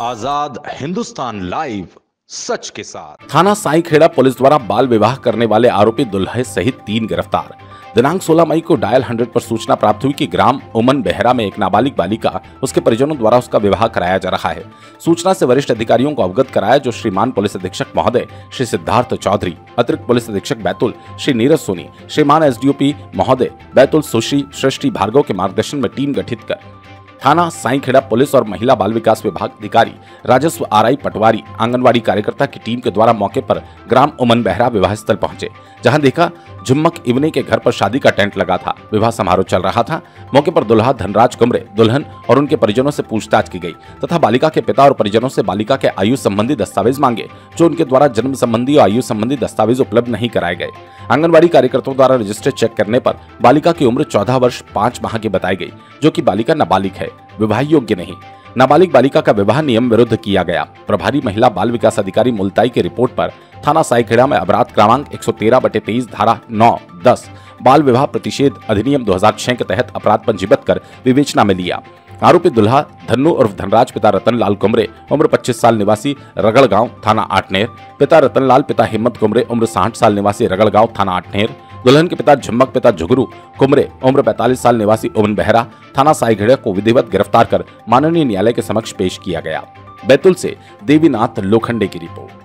आज़ाद Hindustan live सच के साथ। थाना साई खेड़ा पुलिस द्वारा बाल विवाह करने वाले आरोपी दुल्हे सहित तीन गिरफ़्तार। दिनांक 16 मई को डायल 100 पर सूचना प्राप्त हुई कि ग्राम उमन बेहरा में एक नाबालिग बालिका, उसके परिजनों द्वारा उसका विवाह कराया जा रहा है। सूचना से वरिष्ठ अधिकारियों को अवगत कराया जो श्रीमान पुलिस अधीक्षक महोदय श्री सिद्धार्थ चौधरी, अतिरिक्त पुलिस अधीक्षक बैतुल श्री नीरज सोनी, श्रीमान एसडीओपी महोदय बैतुल सुश्री, सृष्टि भार्गव के मार्गदर्शन में टीम गठित कर थाना, साईखेड़ा पुलिस और महिला बाल विकास विभाग अधिकारी राजस्व आरआई पटवारी आंगनबाड़ी कार्यकर्ता की टीम के द्वारा मौके पर ग्राम उमन बहरा विवाह स्थल पहुँचे, जहाँ देखा जुम्मक इवने के घर पर शादी का टेंट लगा था। विवाह समारोह चल रहा था। मौके पर दुल्हा, धनराज कुमरे दुल्हन और उनके परिजनों से पूछताछ की गई तथा बालिका के पिता और परिजनों से बालिका के आयु संबंधी दस्तावेज़ मांगे, जो उनके द्वारा जन्म संबंधी और आयु संबंधी दस्तावेज़ उपलब्ध नहीं कराए गए। आंगनबाड़ी कार्यकर्ताओं द्वारा रजिस्टर चेक करने पर बालिका की उम्र चौदह वर्ष पाँच माह की बताई गई, जो की बालिका नाबालिग है। विवाह योग्य नहीं। नाबालिग बालिका का विवाह नियम विरुद्ध किया गया। प्रभारी महिला बाल विकास अधिकारी मुल्ताई की रिपोर्ट पर थाना साईखेड़ा में अपराध क्रमांक 113 बटे तेईस धारा 9 10 बाल विवाह प्रतिषेध अधिनियम 2006 के तहत अपराध पंजीबद्ध कर विवेचना में लिया। आरोपी दुल्हा धन्नू और धनराज, पिता रतन लाल कुमरे उम्र 25 साल निवासी रगड़ गाँव थाना आठनेर, पिता रतन लाल पिता हिम्मत कुमरे उम्र साठ साल निवासी रगड़ गाँव थाना आठनेर, दुल्हन के पिता झुम्मक, पिता झुगरू कुमरे उम्र 45 साल निवासी उमन बेहरा, थाना साईगढ़ को विधिवत गिरफ़्तार कर माननीय न्यायालय के समक्ष पेश किया गया। बैतुल से देवीनाथ लोखंडे की रिपोर्ट।